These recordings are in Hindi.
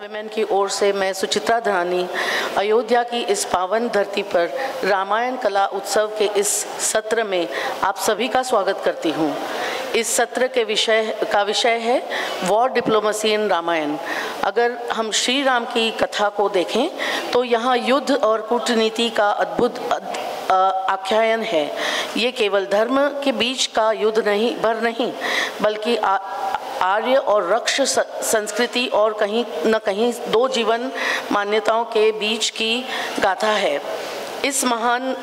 विमेन की ओर से मैं सुचित्रा धनानी अयोध्या की इस पावन धरती पर रामायण कला उत्सव के इस सत्र में आप सभी का स्वागत करती हूँ। इस सत्र के विषय, का विषय है वॉर डिप्लोमेसी इन रामायण अगर हम श्री राम की कथा को देखें तो यहाँ युद्ध और कूटनीति का अद्भुत अद- आख्यायन है। ये केवल धर्म के बीच का युद्ध नहीं, भर नहीं, बल्कि आर्य और रक्ष संस्कृति और कहीं न कहीं दो जीवन मान्यताओं के बीच की गाथा है। इस महान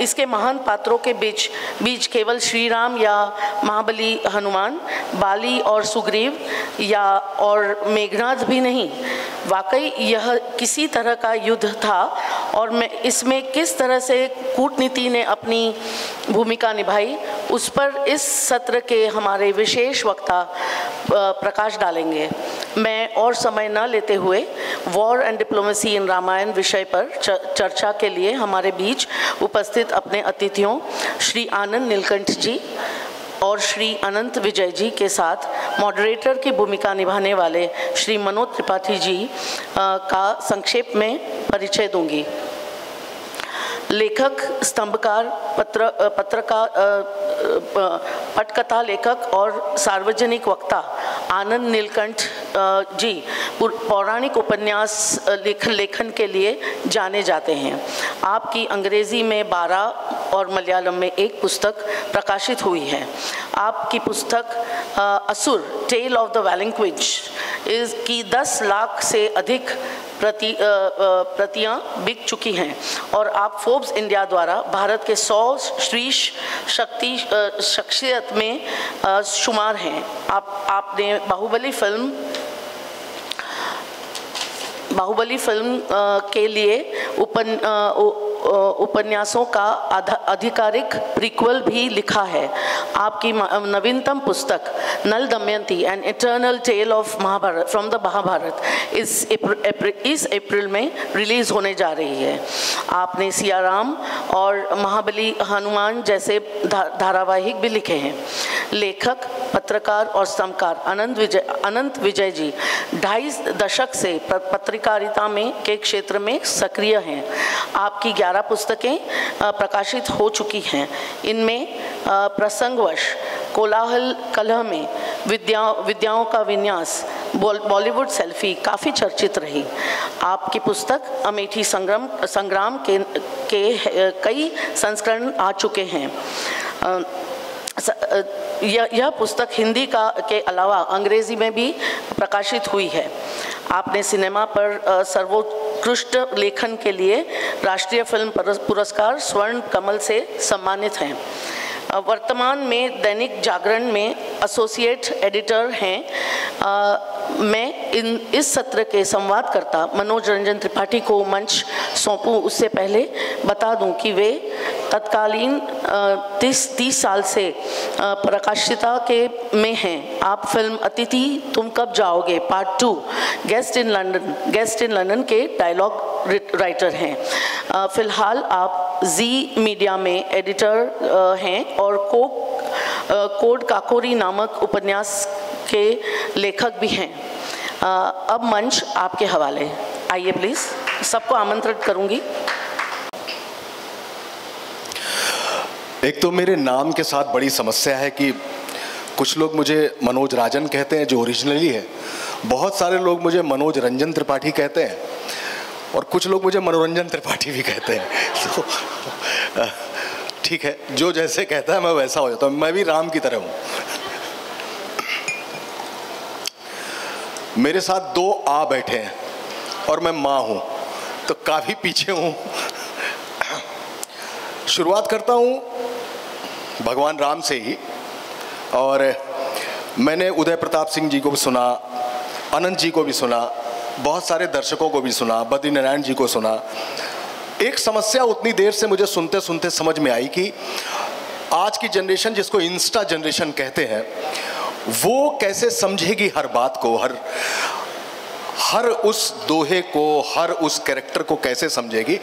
इसके महान पात्रों के बीच बीच केवल श्री राम या महाबली हनुमान, बाली और सुग्रीव या, और मेघनाथ भी नहीं। वाकई यह किसी तरह का युद्ध था और मैं, इसमें किस तरह से कूटनीति ने अपनी भूमिका निभाई, उस पर इस सत्र के हमारे विशेष वक्ता प्रकाश डालेंगे। मैं और समय न लेते हुए war and diplomacy in Ramayan विषय पर चर्चा के लिए हमारे बीच उपस्थित अपने अतिथियों, श्री आनंद नीलकंठ जी और श्री अनंत विजय जी के साथ मॉडरेटर की भूमिका निभाने वाले श्री मनोज त्रिपाठी जी का संक्षेप में परिचय दूँगी। लेखक स्तंभकार पत्र पत्रकार पटकथा लेखक और सार्वजनिक वक्ता आनंद नीलकंठ जी पौराणिक उपन्यास अ, लेखन के लिए जाने जाते हैं। आपकी अंग्रेज़ी में बारह और मलयालम में एक पुस्तक प्रकाशित हुई है। आपकी पुस्तक असुर टेल ऑफ़ द वैलिंक्विज इस की दस लाख से अधिक प्रति प्रतियाँ बिक चुकी हैं। और आप फोर्ब्स इंडिया द्वारा भारत के 100 शीर्ष शक्ति शख्सियत में शुमार हैं। आप, आपने बाहुबली फ़िल्म बाहुबली फ़िल्म के लिए उपन उपन्यासों का आधिकारिक प्रीक्वल भी लिखा है। आपकी नवीनतम पुस्तक Nala Damayanti an eternal tale of Mahabharata from the Mahabharata इस अप्रैल इस अप्रैल में रिलीज़ होने जा रही है। आपने सियाराम और महाबली हनुमान जैसे धा, धारावाहिक भी लिखे हैं। लेखक पत्रकार और स्तंभकार अनंत विजय अनंत विजय जी ढाई दशक से पत्रकारिता में के क्षेत्र में सक्रिय हैं। आपकी 11 पुस्तकें प्रकाशित हो चुकी हैं। इनमें प्रसंगवश कोलाहल कलह में विद्या, विद्याओं का विन्यास, बॉल- बॉलीवुड सेल्फी काफ़ी चर्चित रही। आपकी पुस्तक अमेठी संग्राम संग्राम के के कई संस्करण आ चुके हैं। यह यह पुस्तक हिंदी का, के अलावा अंग्रेज़ी में भी प्रकाशित हुई है। आपने सिनेमा पर सर्वोत्कृष्ट लेखन के लिए राष्ट्रीय फ़िल्म पुरस्कार स्वर्ण कमल से सम्मानित हैं। वर्तमान में दैनिक जागरण में एसोसिएट एडिटर हैं। मैं इन, इस सत्र के संवादकर्ता मनोज रंजन त्रिपाठी को मंच सौंपूं। उससे पहले बता दूँ कि वे तत्कालीन तीस तीस साल से प्रकाशिता के में हैं। आप फ़िल्म अतिथि, तुम कब जाओगे? Part two. Guest in London guest in London के डायलॉग राइटर हैं। फ़िलहाल आप जी मीडिया में एडिटर हैं और को कोड काकोरी नामक उपन्यास के लेखक भी हैं। अब मंच आपके हवाले। आइए प्लीज़ सबको आमंत्रित करूँगी। एक तो मेरे नाम के साथ बड़ी समस्या है कि कुछ लोग मुझे मनोज राजन कहते हैं, जो ओरिजिनली है। बहुत सारे लोग मुझे मनोज रंजन त्रिपाठी कहते हैं और कुछ लोग मुझे मनोरंजन त्रिपाठी भी कहते हैं। तो ठीक है, जो जैसे कहता है, मैं वैसा हो जाता हूँ। मैं भी राम की तरह हूँ। मेरे साथ दो आ बैठे हैं और मैं माँ हूँ तो काफ़ी पीछे हूँ। शुरुआत करता हूँ भगवान राम से ही, और मैंने उदय प्रताप सिंह जी को भी सुना, अनंत जी को भी सुना, बहुत सारे दर्शकों को भी सुना बद्रीनारायण जी को सुना। एक समस्या उतनी देर से मुझे सुनते सुनते समझ में आई कि आज की जनरेशन जिसको इंस्टा जनरेशन कहते हैं वो कैसे समझेगी हर बात को, हर हर उस दोहे को, हर उस कैरेक्टर को कैसे समझेगी?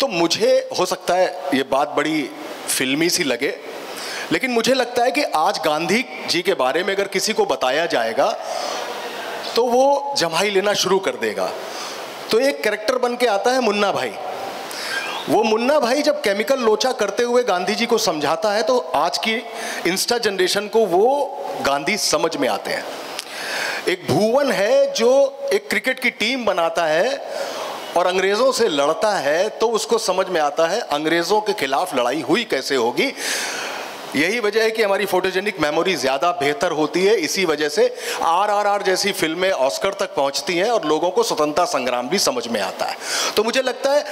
तो मुझे, हो सकता है ये बात बड़ी फिल्मी सी लगे, लेकिन मुझे लगता है कि आज गांधी जी के बारे में अगर किसी को बताया जाएगा तो वो जमाई लेना शुरू कर देगा। तो एक कैरेक्टर बन के आता है मुन्ना भाई। वो मुन्ना भाई जब केमिकल लोचा करते हुए गांधी जी को समझाता है तो आज की इंस्टा जनरेशन को वो गांधी समझ में आते हैं। एक भुवन है जो एक क्रिकेट की टीम बनाता है और अंग्रेज़ों से लड़ता है तो उसको समझ में आता है अंग्रेज़ों के खिलाफ लड़ाई हुई कैसे होगी। यही वजह है कि हमारी फोटोजेनिक मेमोरी ज़्यादा बेहतर होती है, इसी वजह से आर आर आर जैसी फ़िल्में ऑस्कर तक पहुँचती हैं और लोगों को स्वतंत्रता संग्राम भी समझ में आता है। तो मुझे लगता है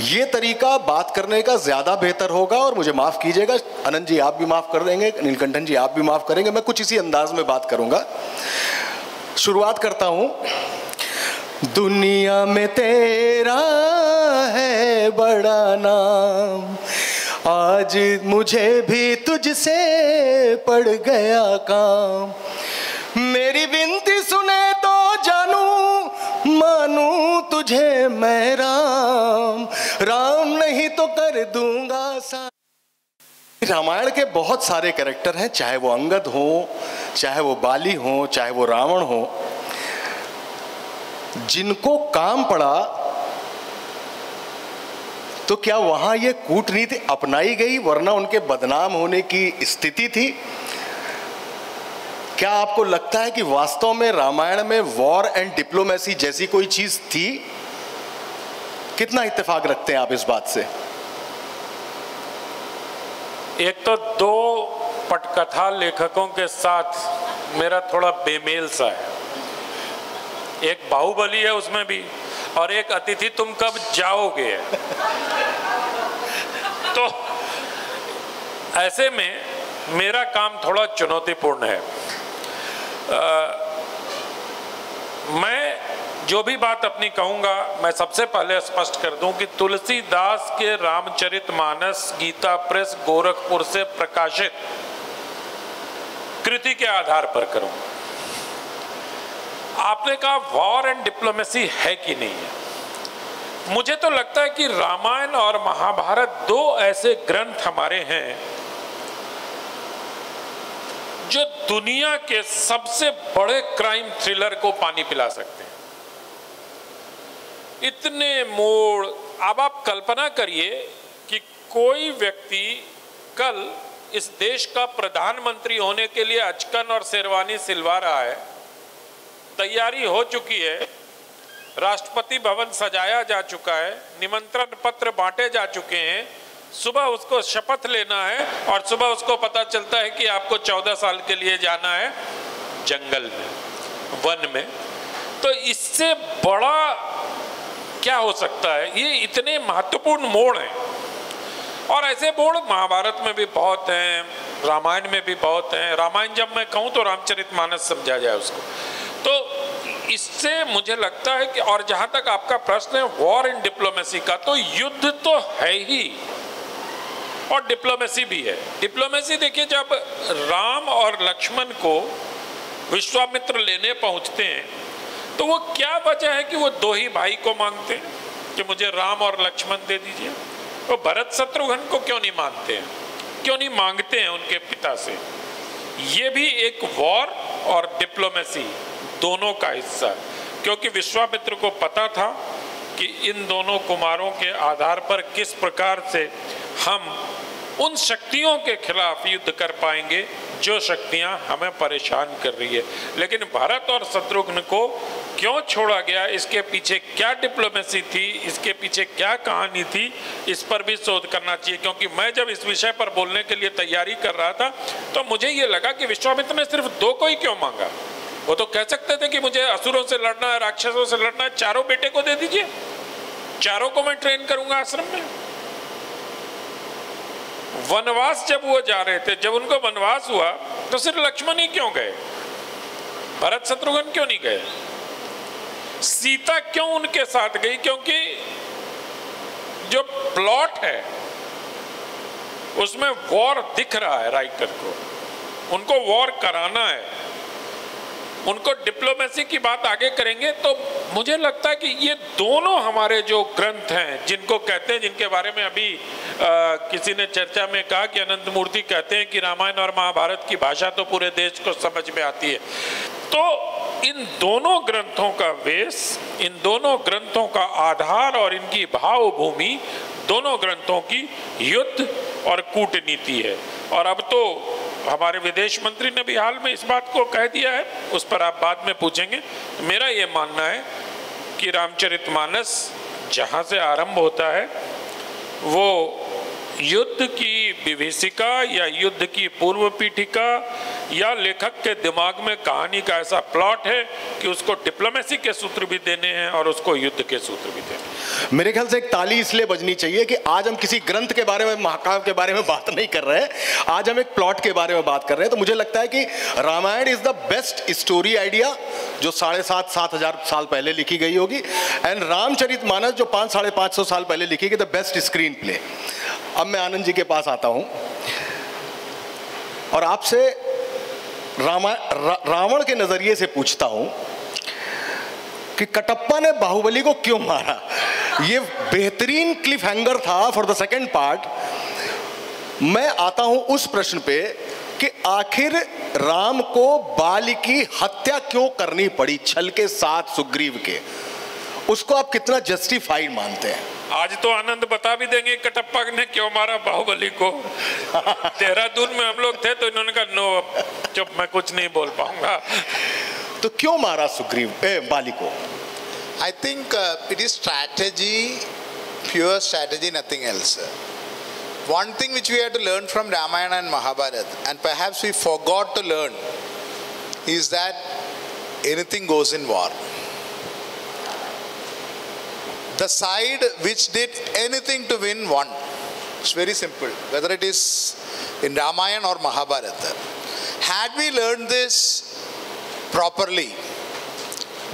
ये तरीका बात करने का ज़्यादा बेहतर होगा और मुझे माफ़ कीजिएगा, अनंत जी आप भी माफ़ कर देंगे, नीलकंठन जी आप भी माफ़ करेंगे, मैं कुछ इसी अंदाज में बात करूँगा। शुरुआत करता हूँ। दुनिया में तेरा है बड़ा नाम, आज मुझे भी तुझसे पड़ गया काम। मेरी विनती सुने तो जानू मानू तुझे मैं राम। राम नहीं तो कर दूँगा सा रामायण के बहुत सारे कैरेक्टर हैं, चाहे वो अंगद हो, चाहे वो बाली हो, चाहे वो रावण हो। जिनको काम पड़ा तो क्या वहाँ ये कूटनीति अपनाई गई, वरना उनके बदनाम होने की स्थिति थी? क्या आपको लगता है कि वास्तव में रामायण में वॉर एंड डिप्लोमेसी जैसी कोई चीज़ थी? कितना इत्तेफाक रखते हैं आप इस बात से? एक तो दो पटकथा लेखकों के साथ मेरा थोड़ा बेमेल सा है। एक बाहुबली है उसमें भी, और एक अतिथि तुम कब जाओगे? तो ऐसे में मेरा काम थोड़ा चुनौतीपूर्ण है। आ, मैं जो भी बात अपनी कहूँगा मैं सबसे पहले स्पष्ट कर दूँ कि तुलसीदास के रामचरित मानस गीता प्रेस गोरखपुर से प्रकाशित कृति के आधार पर करूँ। आपने कहा वॉर एंड डिप्लोमेसी है कि नहीं है? मुझे तो लगता है कि रामायण और महाभारत दो ऐसे ग्रंथ हमारे हैं जो दुनिया के सबसे बड़े क्राइम थ्रिलर को पानी पिला सकते हैं। इतने मोड़, अब आप कल्पना करिए कि कोई व्यक्ति कल इस देश का प्रधानमंत्री होने के लिए अचकन और शेरवानी सिलवा रहा है। तैयारी हो चुकी है, राष्ट्रपति भवन सजाया जा चुका है, निमंत्रण पत्र बांटे जा चुके हैं सुबह उसको शपथ लेना है और सुबह उसको पता चलता है कि आपको चौदह साल के लिए जाना है जंगल में, वन में। तो इससे बड़ा क्या हो सकता है? ये इतने महत्वपूर्ण मोड़ हैं। और ऐसे मोड़ महाभारत में भी बहुत हैं, रामायण में भी बहुत हैं। रामायण जब मैं कहूँ तो रामचरित मानस समझा जाए उसको। तो इससे मुझे लगता है कि और जहाँ तक आपका प्रश्न है वॉर इन डिप्लोमेसी का तो युद्ध तो है ही। और डिप्लोमेसी भी है। डिप्लोमेसी देखिए, जब राम और लक्ष्मण को विश्वामित्र लेने पहुँचते हैं तो वो क्या वजह है कि वो दो ही भाई को मांगते हैं? कि मुझे राम और लक्ष्मण दे दीजिए। वो भरत शत्रुघ्न को क्यों नहीं मानते हैं? क्यों नहीं मांगते हैं उनके पिता से? ये भी एक वॉर और डिप्लोमेसी दोनों का हिस्सा। क्योंकि विश्वामित्र को पता था कि इन दोनों कुमारों के आधार पर किस प्रकार से हम उन शक्तियों के खिलाफ युद्ध कर पाएँगे जो शक्तियाँ हमें परेशान कर रही है। लेकिन भारत और शत्रुघ्न को क्यों छोड़ा गया? इसके पीछे क्या डिप्लोमेसी थी? इसके पीछे क्या कहानी थी? इस पर भी शोध करना चाहिए, क्योंकि मैं जब इस विषय पर बोलने के लिए तैयारी कर रहा था तो मुझे ये लगा कि विश्वामित्र ने सिर्फ़ दो को ही क्यों मांगा? वो तो कह सकते थे कि मुझे असुरों से लड़ना है राक्षसों से लड़ना है चारों बेटे को दे दीजिए। चारों को मैं ट्रेन करूँगा आश्रम में। वनवास जब वो जा रहे थे, जब उनको वनवास हुआ तो सिर्फ़ लक्ष्मण ही क्यों गए? भरत शत्रुघ्न क्यों नहीं गए? सीता क्यों उनके साथ गई? क्योंकि जो प्लॉट है, उसमें वॉर दिख रहा है राइटर को। उनको वॉर कराना है। उनको डिप्लोमेसी की बात आगे करेंगे तो मुझे लगता है कि ये दोनों हमारे जो ग्रंथ हैं, जिनको कहते हैं, जिनके बारे में अभी आ, किसी ने चर्चा में कहा कि अनंत मूर्ति कहते हैं कि रामायण और महाभारत की भाषा तो पूरे देश को समझ में आती है। तो इन दोनों ग्रंथों का वेश इन दोनों ग्रंथों का आधार और इनकी भावभूमि दोनों ग्रंथों की युद्ध और कूटनीति है। और अब तो हमारे विदेश मंत्री ने भी हाल में इस बात को कह दिया है उस पर आप बाद में पूछेंगे। मेरा ये मानना है कि रामचरितमानस जहाँ से आरंभ होता है वो युद्ध की विभीषिका या युद्ध की पूर्व पीठिका या लेखक के दिमाग में कहानी का ऐसा प्लॉट है कि उसको डिप्लोमेसी के सूत्र भी देने हैं और उसको युद्ध के सूत्र भी देने मेरे ख्याल से एक ताली इसलिए बजनी चाहिए कि आज हम किसी ग्रंथ के बारे में, महाकाव्य के बारे में बात नहीं कर रहे हैं। आज हम एक प्लॉट के बारे में बात कर रहे हैं। तो मुझे लगता है कि Ramayan is the best story idea जो साढ़े सात सात हज़ार साल पहले लिखी गई होगी। एंड रामचरित मानस जो पाँच, साढ़े पाँच सौ साल पहले लिखी गई द बेस्ट स्क्रीन प्ले अब मैं आनंद जी के पास आता हूँ। और आपसे रामा रा, रावण के नज़रिए से पूछता हूँ कि कटप्पा ने बाहुबली को क्यों मारा? ये बेहतरीन क्लिफ हैंगर था फॉर द सेकेंड पार्ट मैं आता हूँ उस प्रश्न पे कि आखिर राम को बाल की हत्या क्यों करनी पड़ी छल के साथ सुग्रीव के? उसको आप कितना जस्टिफाइड मानते हैं? आज तो आनंद बता भी देंगे कटप्पा ने क्यों मारा बाहुबली को? देहरादून में हम लोग थे तो इन्होंने कहा नो चुप मैं कुछ नहीं बोल पाऊँगा। तो क्यों मारा सुग्रीव ए, बाली को? I think it is strategy pure strategy nothing else one thing which we have to learn from Ramayan and Mahabharat and पर we for to learn is that anything goes in war The side which did anything to win won. It's very simple, whether it is in Ramayana or Mahabharata. Had we learned this properly,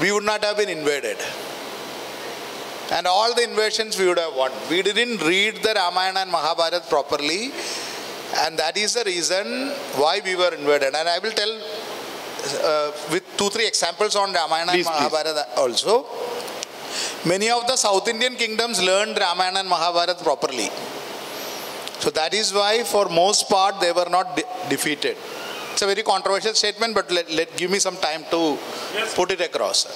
we would not have been invaded. And all the invasions we would have won. We didn't read the Ramayana and Mahabharata properly, and that is the reason why we were invaded. And I will tell uh, with two, three examples on Ramayana Please, and please. Mahabharata also. Many of the South Indian kingdoms learned Ramayana and Mahabharata properly. So that is why, for most part, they were not de- defeated. It's a very controversial statement, but let, let give me some time to put it across.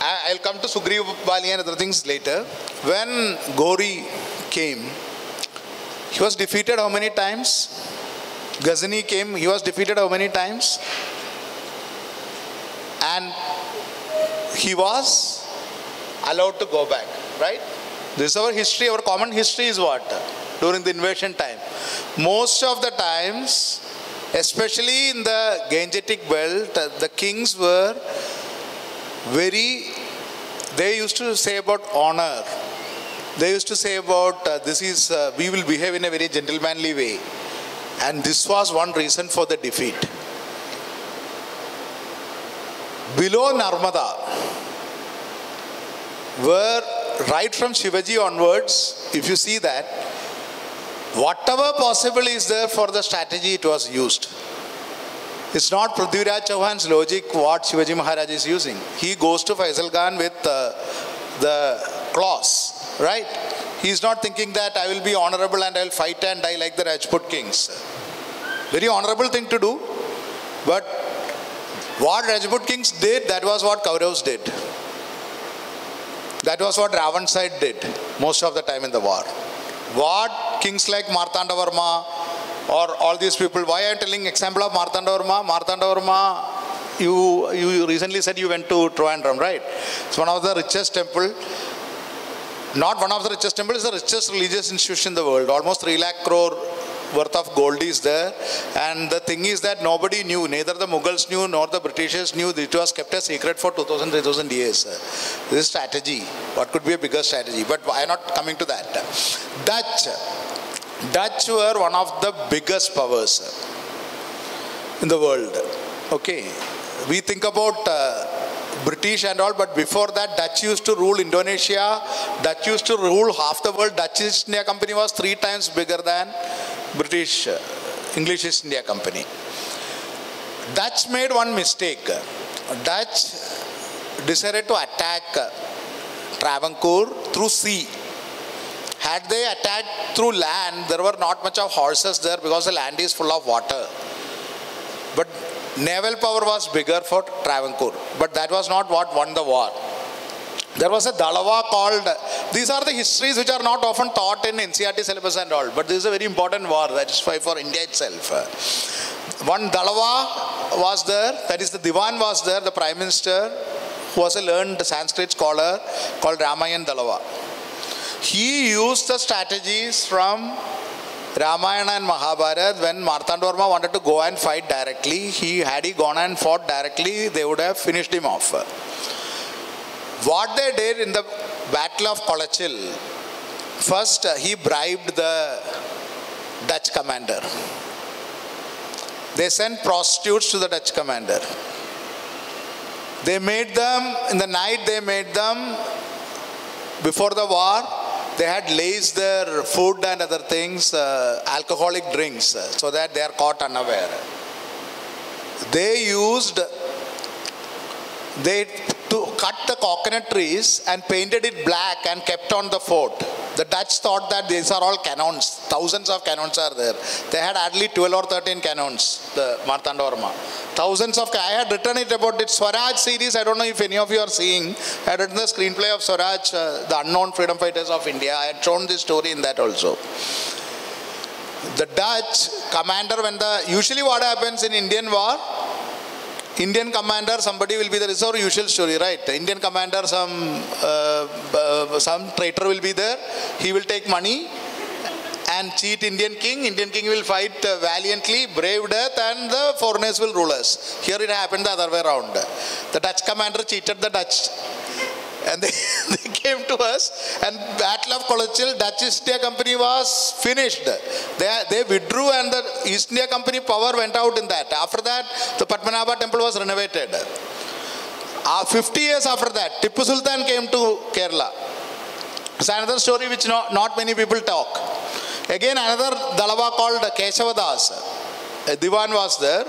I- I'll come to Sugriv Bali and other things later. When Gori came, he was defeated how many times? Ghazni came, he was defeated how many times? And he was allowed to go back, right? This is our history, our common history is what? During the invasion time. Most of the times, especially in the Gangetic belt, uh, the kings were very, they used to say about honor. They used to say about uh, this is, uh, we will behave in a very gentlemanly way. And this was one reason for the defeat. Below Narmada, where right from Shivaji onwards, if you see that, whatever possible is there for the strategy, it was used. It's not Prithviraj Chauhan's logic what Shivaji Maharaj is using. He goes to Faisal Khan with uh, the clause, right? He's not thinking that I will be honorable and I will fight and die like the Rajput kings. Very honorable thing to do, but what Rajput kings did, that was what Kauravas did. That was what Ravan side did most of the time in the war. What kings like Martanda Varma or all these people, why I am telling example of Martanda Varma? Martanda Varma, you, you recently said you went to Trivandrum, right? It's one of the richest temple. Not one of the richest temple, it's the richest religious institution in the world. Almost 3 lakh crore worth of gold is there. And the thing is that nobody knew, neither the Mughals knew nor the Britishers knew. It was kept a secret for 2000, 3000 years. This is strategy. What could be a bigger strategy? But I am not coming to that. Dutch. Dutch were one of the biggest powers in the world. Okay. We think about uh, British and all, but before that, Dutch used to rule Indonesia. Dutch used to rule half the world. Dutch East India Company was three times bigger than British uh, English East India Company. Dutch made one mistake. Dutch decided to attack uh, Travancore through sea. Had they attacked through land, there were not much of horses there because the land is full of water. But naval power was bigger for Travancore, but that was not what won the war. There was a Dalawa called, these are the histories which are not often taught in NCRT syllabus and all, but this is a very important war, that is why for India itself. One Dalawa was there, that is the Diwan was there, the Prime Minister, who was a learned Sanskrit scholar called Ramayan Dalawa. He used the strategies from Ramayana and Mahabharata when Martandavarma wanted to go and fight directly. He had he gone and fought directly, they would have finished him off. What they did in the Battle of Kolachil, first uh, he bribed the Dutch commander. They sent prostitutes to the Dutch commander. They made them, in the night, they made them, before the war, they had laced their food and other things, uh, alcoholic drinks, uh, so that they are caught unaware. They used, they to cut the coconut trees and painted it black and kept on the fort. The Dutch thought that these are all cannons. Thousands of cannons are there. They had hardly 12 or 13 cannons, the Martandavarma. Thousands of, I had written it about it. Swaraj series, I don't know if any of you are seeing. I had written the screenplay of Swaraj, uh, the unknown freedom fighters of India. I had shown this story in that also. The Dutch commander, when the, usually what happens in Indian war, Indian commander, somebody will be there. It's our usual story, right? Indian commander, some uh, uh, some traitor will be there. He will take money and cheat Indian king. Indian king will fight uh, valiantly, brave death, and the foreigners will rule us. Here it happened the other way around. The Dutch commander cheated the Dutch and they, they came to us and battle of kolachil dutch east india company was finished. They, they withdrew and the east india company power went out in that. After that the padmanabha temple was renovated. Uh, 50 years after that tipu sultan came to kerala. It's another story which not, not many people talk. Again another dalava called keshavadas. A divan was there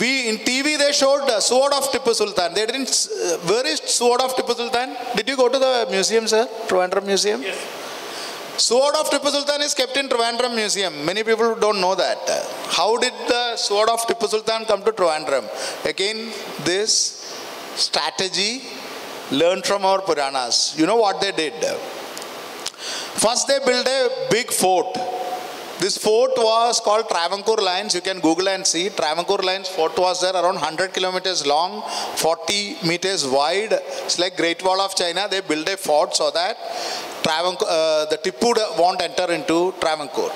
we in TV they showed the sword of Tipu Sultan. They didn't. Uh, where is sword of Tipu Sultan? Did you go to the museum, sir? Trivandrum Museum. Yes. Sword of Tipu Sultan is kept in Trivandrum Museum. Many people don't know that. How did the sword of Tipu Sultan come to Trivandrum? Again, this strategy learned from our Puranas. You know what they did? First, they built a big fort this fort was called Travancore Lines. You can Google and see. Travancore Lines fort was there around 100 kilometers long, 40 meters wide. It's like Great Wall of China. They built a fort so that Travancore, uh, the Tipu won't enter into Travancore.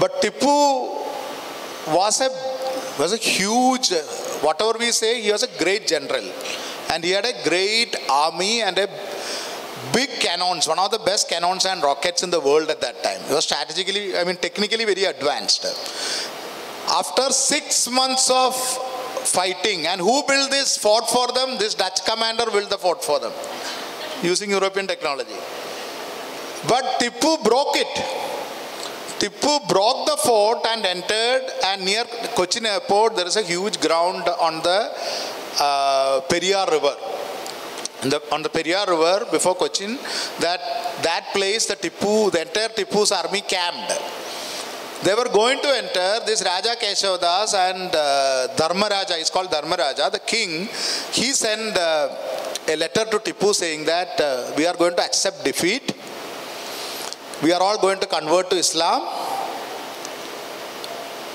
But Tipu was a was a huge, whatever we say, he was a great general. And he had a great army and a big cannons, one of the best cannons and rockets in the world at that time. It was strategically, I mean, technically very advanced. After six months of fighting, and who built this fort for them? This Dutch commander built the fort for them using European technology. But Tipu broke it. Tipu broke the fort and entered, and near Cochin airport, there is a huge ground on the uh, Periyar River the, on the Periyar River before Cochin, that, that place, the Tipu, the entire Tipu's army camped. They were going to enter this Raja Keshavadas and uh, Dharmaraja, is called Dharmaraja, the king, he sent uh, a letter to Tipu saying that uh, we are going to accept defeat. We are all going to convert to Islam.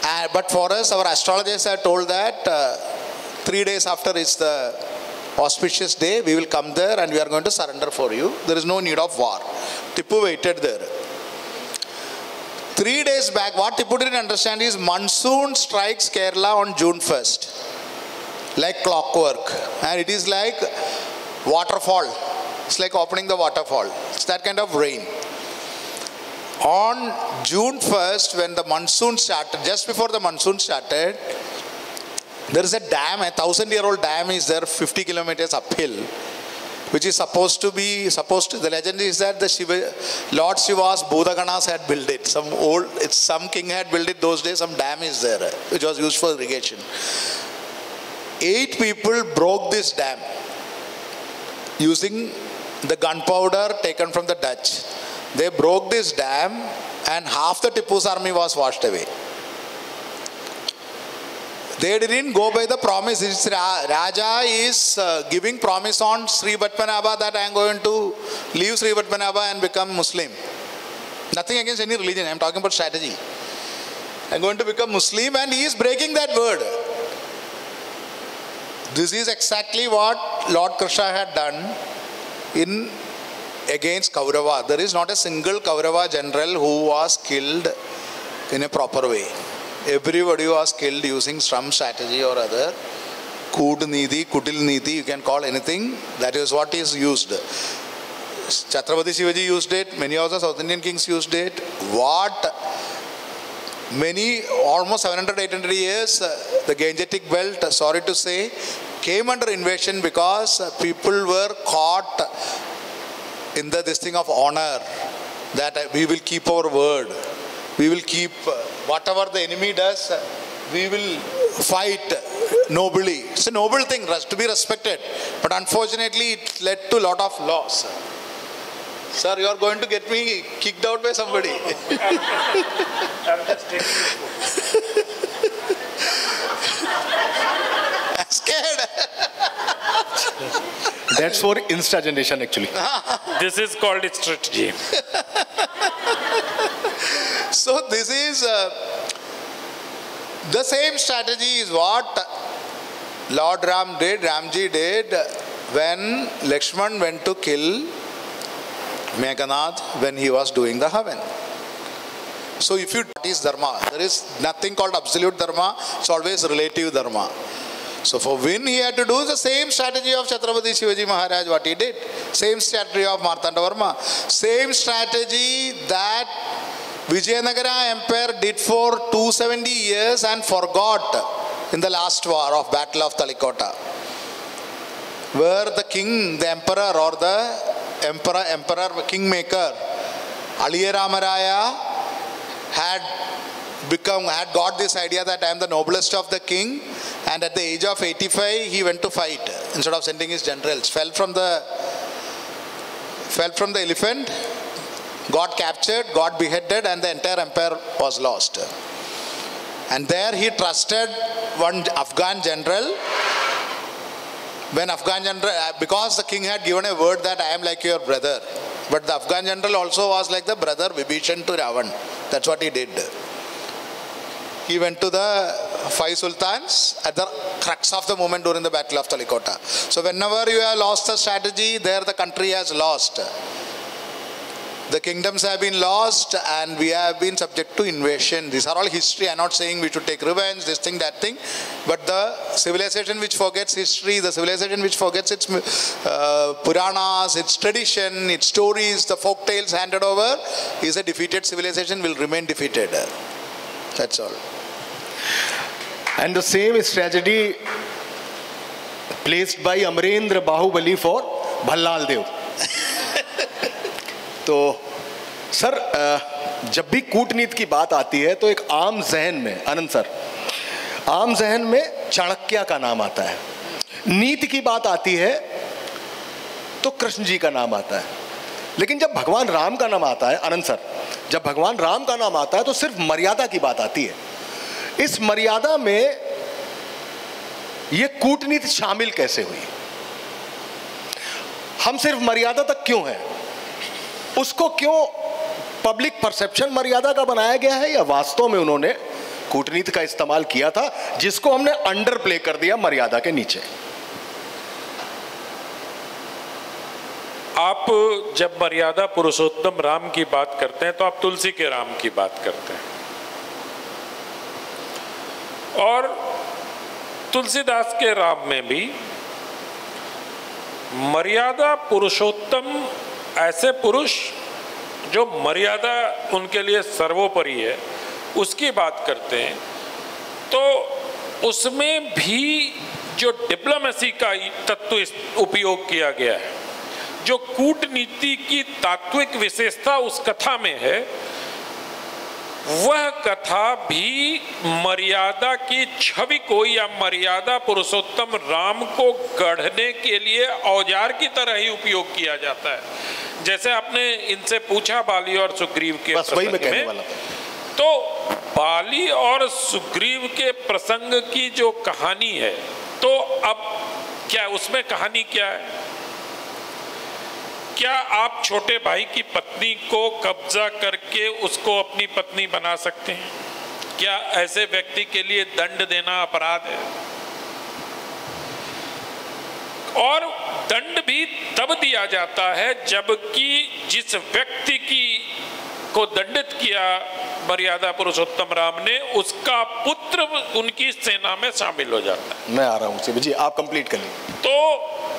Uh, but for us, our astrologers are told that uh, three days after is the auspicious day, we will come there and we are going to surrender for you. There is no need of war. Tipu waited there. Three days back, what Tipu didn't understand is monsoon strikes Kerala on June 1st, like clockwork. And it is like waterfall. It's like opening the waterfall. It's that kind of rain. On June 1st, when the monsoon started, just before the monsoon started, there is a dam, a thousand year old dam is there 50 kilometers uphill, which is supposed to be, supposed to, the legend is that the Shiva, Lord Shiva's Bhudaganas had built it. Some old, some king had built it those days, some dam is there, which was used for irrigation. Eight people broke this dam using the gunpowder taken from the Dutch. They broke this dam and half the Tipu's army was washed away. They didn't go by the promise. It's Ra- Raja is uh, giving promise on Sri Padmanabha that I am going to leave Sri Padmanabha and become Muslim. Nothing against any religion. I am talking about strategy. I am going to become Muslim and he is breaking that word. This is exactly what Lord Krishna had done in against Kaurava. There is not a single Kaurava general who was killed in a proper way. Everybody was killed using some strategy or other. Kud Nidhi, Kutil Nidhi, you can call anything. That is what is used. Chhatrapati Shivaji used it. Many of the South Indian kings used it. What many, almost 700, 800 years, uh, the Gangetic belt, sorry to say, came under invasion because people were caught in the this thing of honor that we will keep our word. We will keep uh, whatever the enemy does, uh, we will fight nobly. It's a noble thing to be respected. But unfortunately, it led to a lot of loss. Sir, you are going to get me kicked out by somebody. I'm just taking I'm scared. That's for Insta generation actually. This is called strategy. So this is uh, the same strategy is what Lord Ram did, Ramji did when Lakshman went to kill Meghanath when he was doing the Havan. So if you is dharma, there is nothing called absolute dharma, it's always relative dharma. So for win, he had to do the same strategy of Chhatrapati Shivaji Maharaj, what he did, same strategy of Martanda Varma, same strategy that Vijayanagara Empire did for 270 years and forgot in the last war of Battle of Talikota, where the king, the emperor or the emperor, emperor, kingmaker, Aliya Ramaraya had become had got this idea that I am the noblest of the king and at the age of 85 he went to fight instead of sending his generals. Fell from the fell from the elephant got captured got beheaded and the entire empire was lost. And there he trusted one afghan general. When afghan general uh, because the king had given a word that i am like your brother but the afghan general also was like the brother vibhishan to ravan. That's what he did. He went to the five sultans at the crux of the moment during the battle of talikota. So whenever you have lost the strategy there the country has lost the kingdoms have been lost and we have been subject to invasion. These are all history. I'm not saying we should take revenge, this thing, that thing. But the civilization which forgets history, the civilization which forgets its uh, Puranas, its tradition, its stories, the folk tales handed over, is a defeated civilization, will remain defeated. That's all. And the same strategy placed by Amrendra Bahubali for Bhallal Dev. तो सर जब भी कूटनीति की बात आती है तो एक आम जहन में, आनंद सर, आम जहन में चाणक्य का नाम आता है। नीति की बात आती है तो कृष्ण जी का नाम आता है। लेकिन जब भगवान राम का नाम आता है, आनंद सर, जब भगवान राम का नाम आता है तो सिर्फ़ मर्यादा की बात आती है। इस मर्यादा में यह कूटनीति शामिल कैसे हुई? हम सिर्फ़ मर्यादा तक क्यों हैं? उसको क्यों पब्लिक परसेप्शन मर्यादा का बनाया गया है? या वास्तव में उन्होंने कूटनीति का इस्तेमाल किया था, जिसको हमने अंडर प्ले कर दिया मर्यादा के नीचे? आप जब मर्यादा पुरुषोत्तम राम की बात करते हैं तो आप तुलसी के राम की बात करते हैं। और तुलसीदास के राम में भी मर्यादा पुरुषोत्तम ऐसे पुरुष जो मर्यादा उनके लिए सर्वोपरि है, उसकी बात करते हैं तो उसमें भी जो डिप्लोमेसी का तत्व उपयोग किया गया है, जो कूटनीति की तात्विक विशेषता उस कथा में है, वह कथा भी मर्यादा की छवि को या मर्यादा पुरुषोत्तम राम को गढ़ने के लिए औज़ार की तरह ही उपयोग किया जाता है। जैसे आपने इनसे पूछा बाली और सुग्रीव के बस वही मैं कहने में, वाला था। तो बाली और सुग्रीव के प्रसंग की जो कहानी है तो अब क्या उसमें कहानी क्या है? क्या आप छोटे भाई की पत्नी को कब्जा करके उसको अपनी पत्नी बना सकते हैं? क्या ऐसे व्यक्ति के लिए दंड देना अपराध है? और दंड भी तब दिया जाता है जबकि जिस व्यक्ति की को दंडित किया मर्यादा पुरुषोत्तम राम ने उसका पुत्र उनकी सेना में शामिल हो जाता है। मैं आ रहा हूँ जी आप कंप्लीट कर लीजिए। तो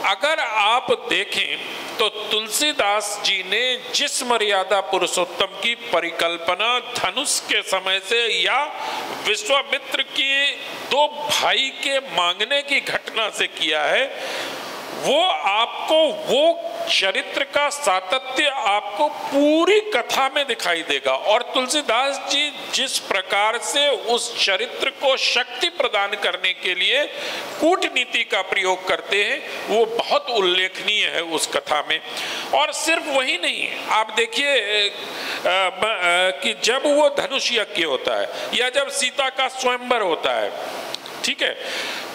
अगर आप देखें तो तुलसीदास जी ने जिस मर्यादा पुरुषोत्तम की परिकल्पना धनुष के समय से या विश्वामित्र के दो भाई के मांगने की घटना से किया है वो आपको, वो चरित्र का सातत्य आपको पूरी कथा में दिखाई देगा। और तुलसीदास जी जिस प्रकार से उस चरित्र को शक्ति प्रदान करने के लिए कूटनीति का प्रयोग करते हैं, वो बहुत उल्लेखनीय है उस कथा में। और सिर्फ़ वही नहीं, आप देखिए कि जब वो धनुष यज्ञ होता है, या जब सीता का स्वयंवर होता है ठीक है?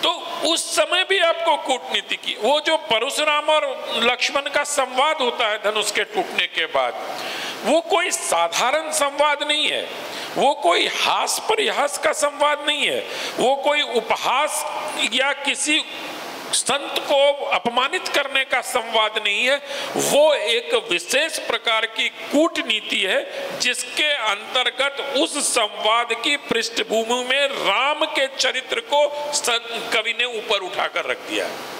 तो उस समय भी आपको कूटनीति की। वो जो परशुराम और लक्ष्मण का संवाद होता है धनुष के टूटने के बाद, वो कोई साधारण संवाद नहीं है। वो कोई हास परिहास का संवाद नहीं है। वो कोई उपहास या किसी संत को अपमानित करने का संवाद नहीं है, वो एक विशेष प्रकार की कूटनीति है, जिसके अंतर्गत उस संवाद की पृष्ठभूमि में राम के चरित्र को कवि ने ऊपर उठाकर रख दिया। है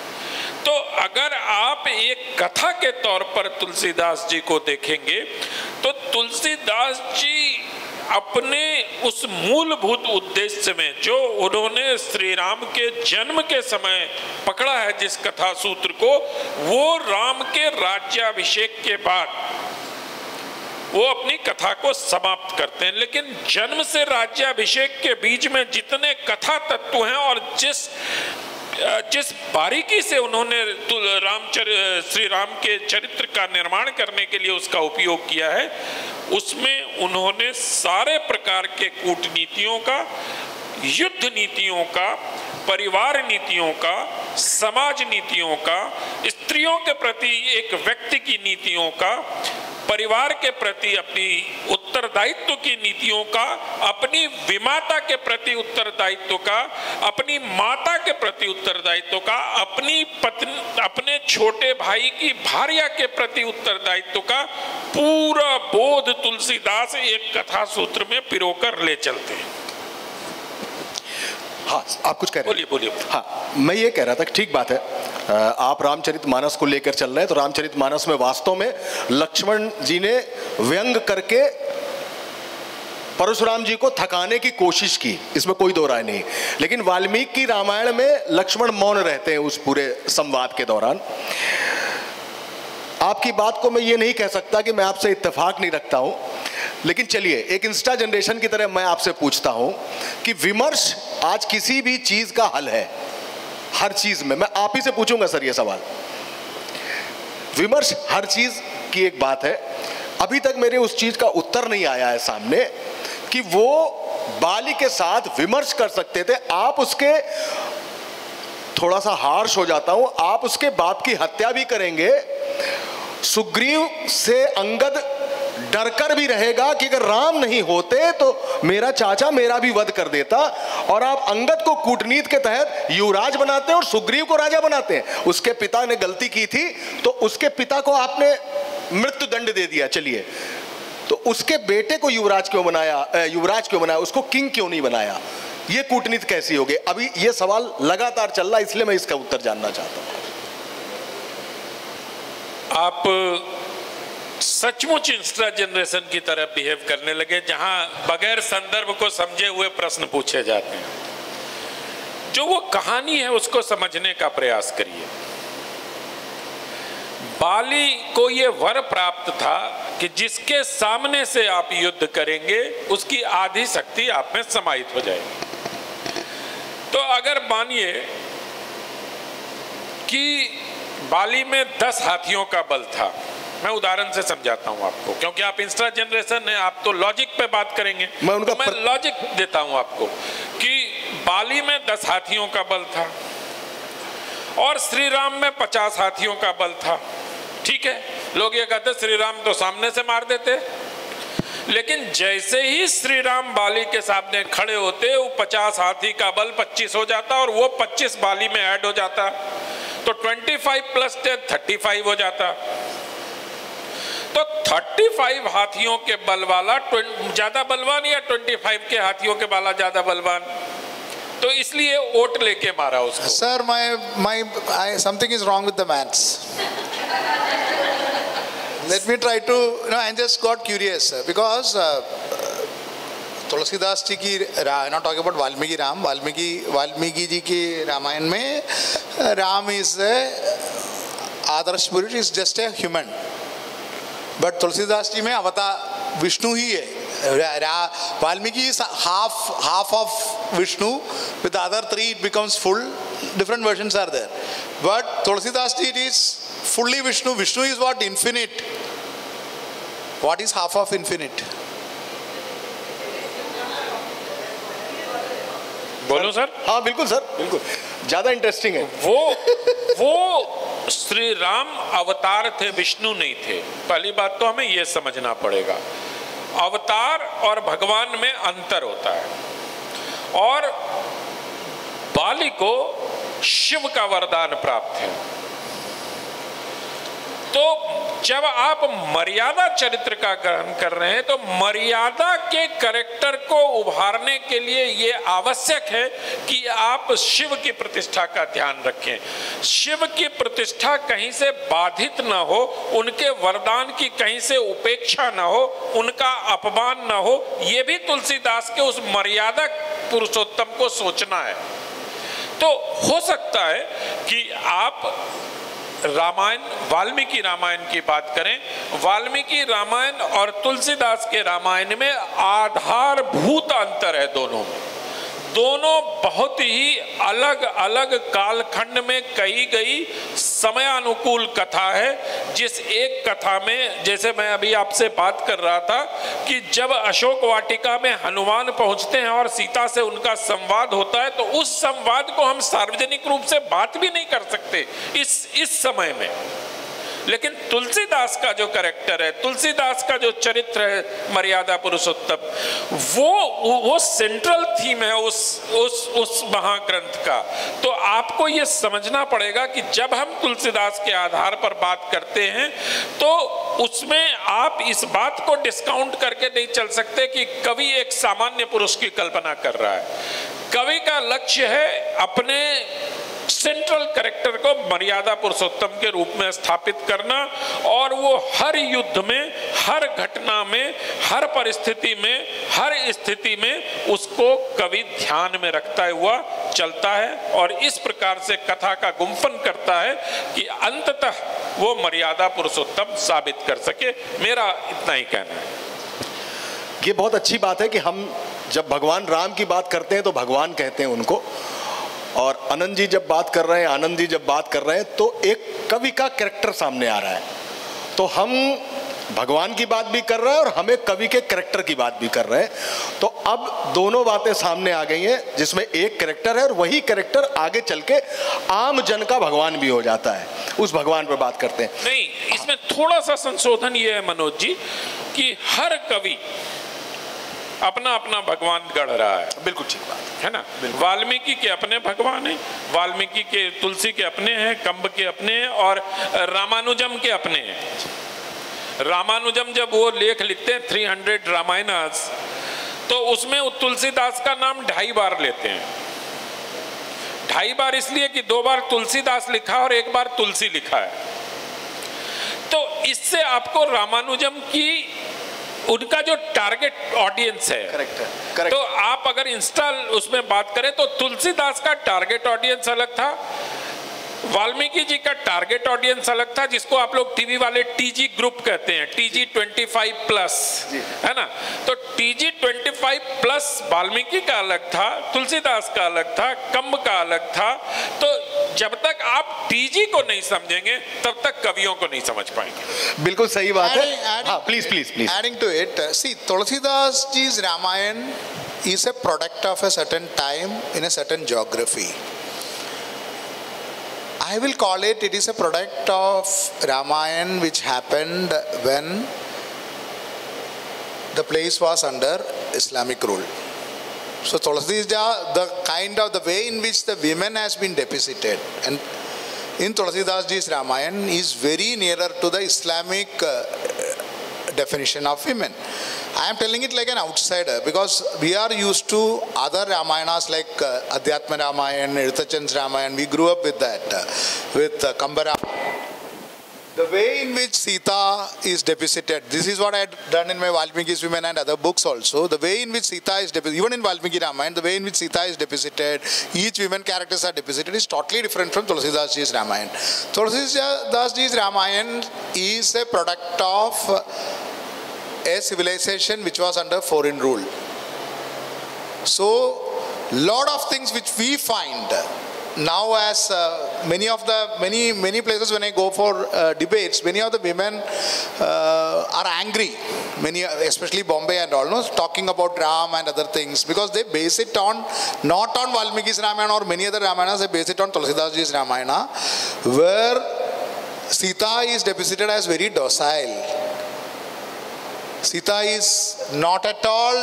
तो अगर आप एक कथा के तौर पर तुलसीदास जी को देखेंगे तो तुलसीदास जी अपने उस मूलभूत उद्देश्य में, जो उन्होंने श्री राम के जन्म के समय पकड़ा है जिस कथा सूत्र को, वो राम के राज्याभिषेक के बाद वो अपनी कथा को समाप्त करते हैं। लेकिन जन्म से राज्याभिषेक के बीच में जितने कथा तत्व हैं और जिस जिस बारीकी से उन्होंने रामचर, श्री राम के चरित्र का निर्माण करने के लिए उसका उपयोग किया है, उसमें उन्होंने सारे प्रकार के कूटनीतियों का, युद्ध नीतियों का, परिवार नीतियों का, समाज नीतियों का, स्त्रियों के प्रति एक व्यक्ति की नीतियों का परिवार के प्रति अपनी उत्तरदायित्व की नीतियों का अपनी विमाता के प्रति उत्तरदायित्व का अपनी माता के प्रति उत्तरदायित्व का अपनी पत्नी अपने छोटे भाई की भार्या के प्रति उत्तरदायित्व का पूरा बोध तुलसीदास एक कथा सूत्र में पिरोकर ले चलते हैं। हाँ आप कुछ कह रहे बोलिए बोलिए। हाँ मैं ये कह रहा था ठीक बात है। आप रामचरित मानस को लेकर चल रहे हैं तो रामचरित मानस में वास्तव में लक्ष्मण जी ने व्यंग करके परशुराम जी को थकाने की कोशिश की, इसमें कोई दो राय नहीं। लेकिन वाल्मीकि की रामायण में लक्ष्मण मौन रहते हैं उस पूरे संवाद के दौरान। आपकी बात को मैं ये नहीं कह सकता कि मैं आपसे इत्तेफाक नहीं रखता हूँ, लेकिन चलिए, एक इंस्टा जनरेशन की तरह मैं आपसे पूछता हूँ कि विमर्श आज किसी भी चीज़ का हल है। हर चीज़ में। मैं आप ही से पूछूँगा सर ये सवाल। विमर्श हर चीज़ की एक बात है। अभी तक मेरे उस चीज़ का उत्तर नहीं आया है सामने कि वो बाली के साथ विमर्श कर सकते थे। आप उसके थोड़ा सा हार्श हो जाता हूँ। आप उसके बाप की हत्या भी करेंगे। सुग्रीव से अंगद डरकर भी रहेगा कि अगर राम नहीं होते तो मेरा चाचा मेरा भी वध कर देता और आप अंगद को कूटनीत के तहत युवराज बनाते हैं और सुग्रीव को राजा बनाते हैं। उसके पिता ने गलती की थी तो उसके पिता को आपने मृत्यु दंड दे दिया। चलिए तो उसके बेटे को युवराज क्यों बनाया? युवराज क्यों बनाया? उसको किंग क्यों नहीं बनाया? ये कूटनीति कैसी होगी? अभी ये सवाल लगातार चल रहा है, इसलिए मैं इसका उत्तर जानना चाहता हूँ। आप सचमुच इंस्टा जनरेशन की तरह बिहेव करने लगे, जहाँ बगैर संदर्भ को समझे हुए प्रश्न पूछे जाते हैं। जो वो कहानी है, उसको समझने का प्रयास करिए। बाली को ये वर प्राप्त था कि जिसके सामने से आप युद्ध करेंगे, उसकी आधी शक्ति आप में समाहित हो जाएगी। तो अगर मानिए कि बाली में दस हाथियों का बल था मैं उदाहरण से समझाता हूँ आपको क्योंकि आप इंस्टा जनरेशन है आप तो लॉजिक पे बात करेंगे। मैं उनका तो मैं पर... लॉजिक देता हूँ आपको कि बाली में दस हाथियों का बल था और श्री राम में पचास हाथियों का बल था। ठीक है? लोग ये कहते श्री राम तो सामने से मार देते। लेकिन जैसे ही श्री राम बाली के सामने खड़े होते वो पचास हाथी का बल पच्चीस हो जाता और वो पच्चीस बाली में ऐड हो जाता। तो twenty five plus ten thirty five हो जाता। 35 हाथियों के बल वाला ज़्यादा बलवान या 25 के हाथियों के वाला ज़्यादा बलवान? तो इसलिए वोट लेके मारा उसको। Sir my my I something is wrong with the maths to you know i just got curious uh, because uh, Tulsidas ji की not talk about Valmiki Ram Valmiki Valmiki ji की रामायण में राम इज़ आदर्श पुरुष is just a human but Tulsidas ji में अवता विष्णु ही है Valmiki half half of Vishnu with other three it becomes full different version are there but Tulsidas ji it is fully Vishnu Vishnu is what infinite what is half of infinite बोलो सर हाँ बिल्कुल सर बिल्कुल। ज़्यादा इंटरेस्टिंग है। वो वो श्री राम अवतार थे, विष्णु नहीं थे। पहली बात तो हमें यह समझना पड़ेगा। अवतार और भगवान में अंतर होता है। और बाली को शिव का वरदान प्राप्त है। तो जब आप मर्यादा चरित्र का ग्रहण कर रहे हैं तो मर्यादा के करेक्टर को उभारने के लिए यह आवश्यक है कि आप शिव की प्रतिष्ठा का ध्यान रखें। शिव की प्रतिष्ठा कहीं से बाधित ना हो, उनके वरदान की कहीं से उपेक्षा ना हो, उनका अपमान ना हो यह भी तुलसीदास के उस मर्यादा पुरुषोत्तम को सोचना है। तो हो सकता है कि आप रामायण, वाल्मीकि रामायण की बात करें, वाल्मीकि रामायण और तुलसीदास के रामायण में आधारभूत अंतर है दोनों में। दोनों बहुत ही अलग अलग कालखंड में कही गई समयानुकूल कथा है, जिस एक कथा में, जैसे मैं अभी आपसे बात कर रहा था, कि जब अशोक वाटिका में हनुमान पहुँचते हैं और सीता से उनका संवाद होता है तो उस संवाद को हम सार्वजनिक रूप से बात भी नहीं कर सकते इस इस समय में। लेकिन तुलसीदास का जो करेक्टर है, तुलसीदास का जो चरित्र है, मर्यादा पुरुषोत्तम, वो वो सेंट्रल थीम है उस उस उस महाग्रंथ का। तो आपको ये समझना पड़ेगा कि जब हम तुलसीदास के आधार पर बात करते हैं तो उसमें आप इस बात को डिस्काउंट करके नहीं चल सकते कि कवि एक सामान्य पुरुष की कल्पना कर रहा है। कवि का लक्ष्य है अपने सेंट्रल करेक्टर को मर्यादा पुरुषोत्तम के रूप में स्थापित करना और वो हर युद्ध में, हर घटना में, हर परिस्थिति में, हर स्थिति में उसको कवि ध्यान में रखता हुआ चलता है और इस प्रकार से कथा का गुम्फन करता है कि अंततः वो मर्यादा पुरुषोत्तम साबित कर सके। मेरा इतना ही कहना है। ये बहुत अच्छी बात है कि हम जब भगवान राम की बात करते हैं तो भगवान कहते हैं उनको। और आनंद जी जब बात कर रहे हैं, आनंद जी जब बात कर रहे हैं तो एक कवि का कैरेक्टर सामने आ रहा है। तो हम भगवान की बात भी कर रहे हैं और हमें कवि के करेक्टर की बात भी कर रहे हैं। तो अब दोनों बातें सामने आ गई हैं, जिसमें एक करेक्टर है और वही करेक्टर आगे चल के आम जन का भगवान भी हो जाता है। उस भगवान पर बात करते हैं। नहीं, इसमें थोड़ा सा संशोधन ये है, मनोज जी, कि हर कवि अपना अपना भगवान गढ़ रहा है। बिल्कुल ठीक बात। है ना? वाल्मीकि के अपने भगवान हैं वाल्मीकि के तुलसी के अपने हैं कंब के अपने हैं और रामानुजम के अपने हैं। रामानुजम जब वो लेख लिखते हैं थ्री हंड्रेड रामायणस तो उसमें तुलसीदास का नाम ढाई बार लेते हैं। ढाई बार इसलिए कि दो बार तुलसीदास लिखा और एक बार तुलसी लिखा है। तो इससे आपको रामानुजम की उनका जो टारगेट ऑडियंस है। करेक्ट है करेक्ट तो आप अगर इंस्टा उसमें बात करें तो तुलसीदास का टारगेट ऑडियंस अलग था वाल्मीकि जी का टारगेट ऑडियंस अलग था जिसको आप लोग टीवी वाले टीजी ग्रुप कहते हैं टीजी 25 प्लस है ना? तो टीजी 25 प्लस वाल्मीकि का अलग था तुलसीदास का अलग था कंब का अलग था तो जब तक आप टीजी को नहीं समझेंगे तब तक कवियों को नहीं समझ पाएँगे। बिल्कुल सही बात है। Please please please adding to it see Tulsidas ji Ramayan is a product of a certain time in a certain geography I will call it it is a product of Ramayan which happened when the place was under Islamic rule So Tulsidas, the kind of the way in which the women has been depicted and in Tulsidas ji's Ramayana is very nearer to the Islamic uh, definition of women. I am telling it like an outsider because we are used to other Ramayanas like uh, Adhyatma Ramayana, Irthachand's Ramayana. We grew up with that, uh, with uh, Kambara. The way in which Sita is depicted, this is what I had done in my Valmiki's Women and other books also. The way in which Sita is depicted, even in Valmiki Ramayana, the way in which Sita is depicted, each women characters are depicted is totally different from Tulsidas ji's Ramayana. Tulsidas ji's Ramayana is a product of a civilization which was under foreign rule. So, lot of things which we find now as uh, many of the many many places when I go for uh, debates, many of the women uh, are angry. Many, especially Bombay and all, no, talking about Ram and other things because they base it on not on Valmiki's Ramayana or many other Ramayanas. They base it on Tulsidas Ramayana, where Sita is depicted as very docile. Sita is not at all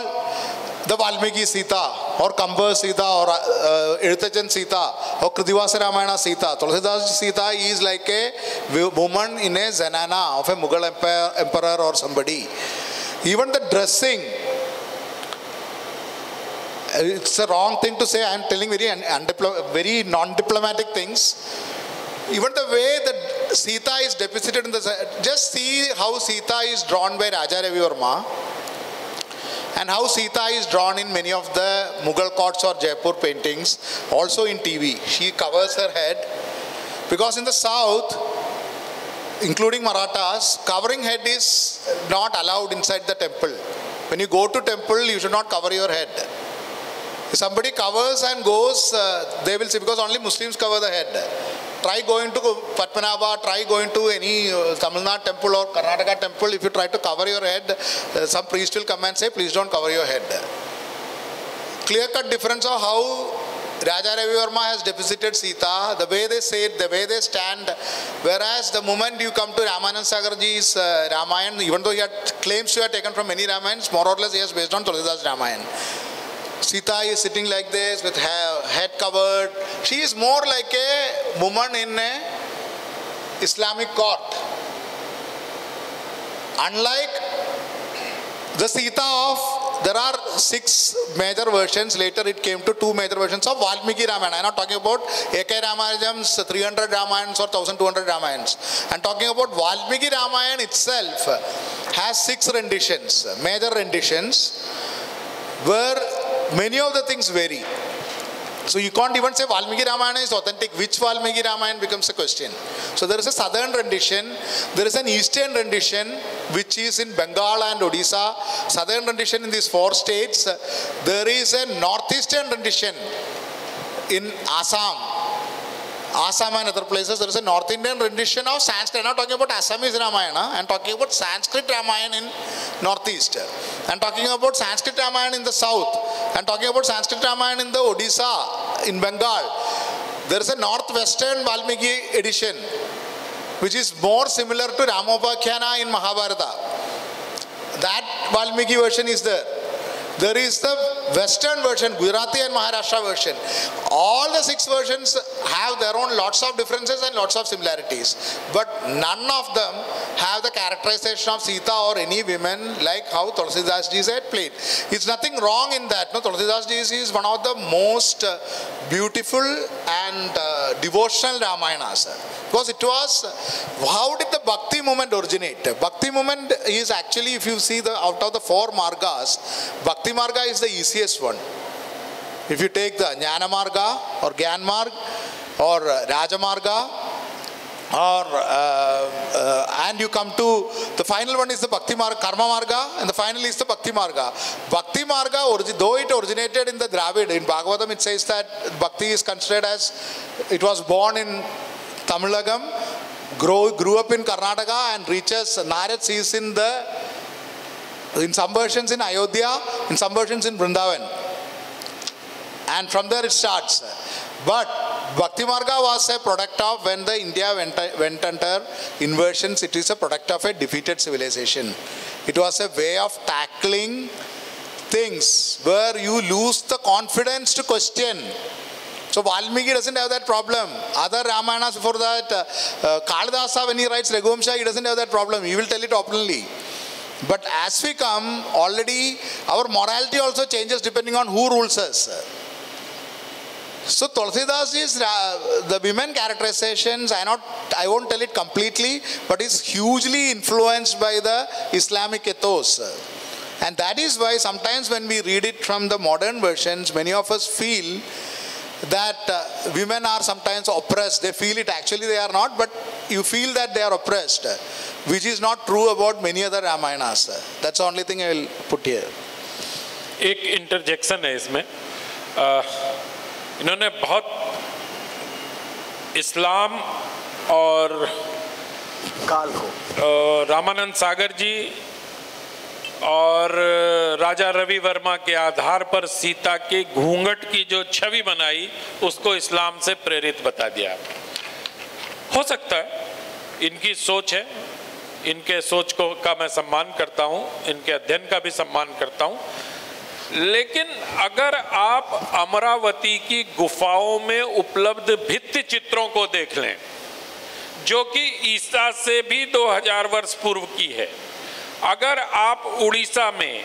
the Valmiki Sita और कंब सीता और इतचन सीता और Krittivas Ramayan Sita, Tulsidas Sita is like a woman in a जनाना ऑफ़ ए मुगल एम्पर और somebody even the dressing it's a wrong thing to say I am telling very very non diplomatic things even the way the Sita is depicted in the just see how Sita is drawn by Raja Ravi Varma and how Sita is drawn in many of the Mughal courts or Jaipur paintings, also in TV. She covers her head because in the south, including Marathas, covering head is not allowed inside the temple. When you go to temple, you should not cover your head. If somebody covers and goes, uh, they will see because only Muslims cover the head. Try going to Padmanabha, try going to any uh, Tamil Nadu temple or Karnataka temple. If you try to cover your head, uh, some priest will come and say, please don't cover your head. Clear cut difference of how Raja Ravi Verma has depicted Sita, the way they say it, the way they stand. Whereas the moment you come to Ramanand Sagarji's uh, Ramayana, even though he had claims to have taken from many Ramayans, more or less he has based on Tulsidas Ramayana. Sita is sitting like this with head covered. She is more like a woman in a Islamic court. Unlike the Sita of, there are six major versions. Later it came to two major versions of Valmiki Ramayana. I'm not talking about AK Ramayana's 300 Ramayans or 1200 Ramayans. I'm talking about Valmiki Ramayana itself has six renditions, major renditions, where many of the things vary. So you can't even say Valmiki Ramayana is authentic. Which Valmiki Ramayana becomes a question. So there is a southern rendition, there is an eastern rendition which is in Bengal and Odisha, southern rendition in these four states. There is a northeastern rendition in Assam. Assam and other places, there is a North Indian rendition of Sanskrit. I'm not talking about Assamese Ramayana, I'm talking about Sanskrit Ramayana in Northeast. I'm talking about Sanskrit Ramayana in the South. I'm talking about Sanskrit Ramayana in the Odisha, in Bengal. There is a Northwestern Valmiki edition, which is more similar to Ramopakhyana in Mahabharata. That Valmiki version is there. There is the Western version, Gujarati and Maharashtra version. All the six versions have their own lots of differences and lots of similarities. But none of them have the characterization of Sita or any women like how Tulsidas ji had played. It's nothing wrong in that. No, Tulsidas ji is one of the most uh, beautiful and uh, devotional Ramayanas. Because it was, how did the Bhakti movement originate? Bhakti movement is actually, if you see the out of the four margas, Bhakti Marga is the easiest one. If you take the Jnana Marga or Gyan Marg or Rajamarga or uh, uh, and you come to the final one is the bhakti marga karma marga and the final is the bhakti marga bhakti marga though it originated in the dravid in bhagavatam it says that bhakti is considered as it was born in tamilagam grow, grew up in karnataka and reaches narad sees in the in some versions in ayodhya in some versions in vrindavan and from there it starts. But Bhakti Marga was a product of when the India went, went under inversions, it is a product of a defeated civilization. It was a way of tackling things where you lose the confidence to question. So Valmiki doesn't have that problem. Other Ramayanas before that, uh, Kalidasa when he writes Raghuvamsha, he doesn't have that problem. He will tell it openly. But as we come, already our morality also changes depending on who rules us. So Tulsidas is the women characterizations. I not I won't tell it completely, but is hugely influenced by the Islamic ethos. And that is why sometimes when we read it from the modern versions, many of us feel that uh, women are sometimes oppressed. They feel it actually they are not, but you feel that they are oppressed, which is not true about many other Ramayanas. That's the only thing I will put here. एक इंटरजेक्शन है इसमें अ, इन्होंने बहुत इस्लाम और काल को रामानंद सागर जी और राजा रवि वर्मा के आधार पर सीता के घूंघट की जो छवि बनाई, उसको इस्लाम से प्रेरित बता दिया। हो सकता है, इनकी सोच है, इनके सोच को का मैं सम्मान करता हूँ, इनके अध्ययन का भी सम्मान करता हूँ, लेकिन अगर आप अमरावती की गुफाओं में उपलब्ध भित्ति चित्रों को देख लें, जो कि ईसा से भी 2000 वर्ष पूर्व की है अगर आप उड़ीसा में